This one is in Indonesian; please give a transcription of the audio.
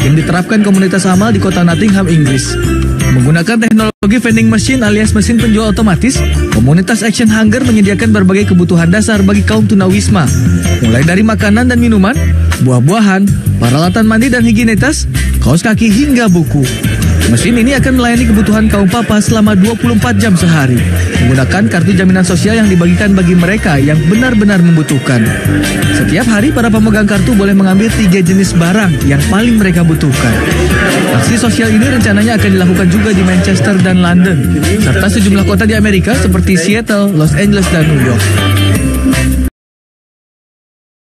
yang diterapkan komunitas amal di kota Nottingham, Inggris. Menggunakan teknologi vending machine alias mesin penjual otomatis, komunitas Action Hunger menyediakan berbagai kebutuhan dasar bagi kaum tunawisma, mulai dari makanan dan minuman, buah-buahan, peralatan mandi dan higienitas, kaos kaki hingga buku. Mesin ini akan melayani kebutuhan kaum papa selama 24 jam sehari, menggunakan kartu jaminan sosial yang dibagikan bagi mereka yang benar-benar membutuhkan. Setiap hari para pemegang kartu boleh mengambil tiga jenis barang yang paling mereka butuhkan. Aksi sosial ini rencananya akan dilakukan juga di Manchester dan London, serta sejumlah kota di Amerika seperti Seattle, Los Angeles, dan New York.